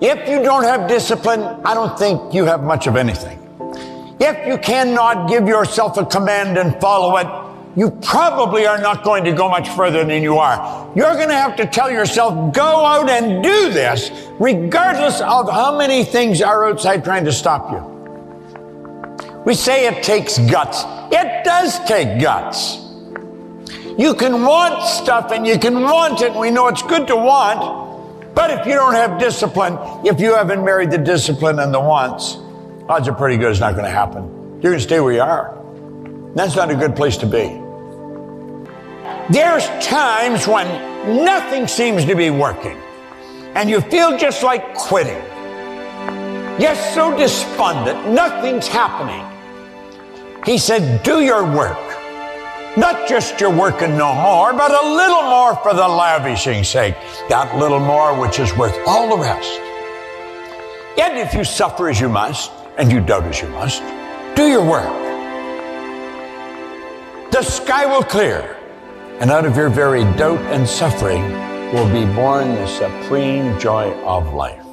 If you don't have discipline, I don't think you have much of anything. If you cannot give yourself a command and follow it, you probably are not going to go much further than you are. You're going to have to tell yourself, go out and do this, regardless of how many things are outside trying to stop you. We say it takes guts. It does take guts. You can want stuff and you can want it, we know it's good to want. But if you don't have discipline, if you haven't married the discipline and the wants, odds are pretty good it's not going to happen. You're going to stay where you are. That's not a good place to be. There's times when nothing seems to be working and you feel just like quitting. You're so despondent, nothing's happening. He said, Do your work. Not just your working no more, but a little more for the lavishing sake. That little more which is worth all the rest. Yet if you suffer as you must, and you doubt as you must, do your work. The sky will clear and out of your very doubt and suffering will be born the supreme joy of life.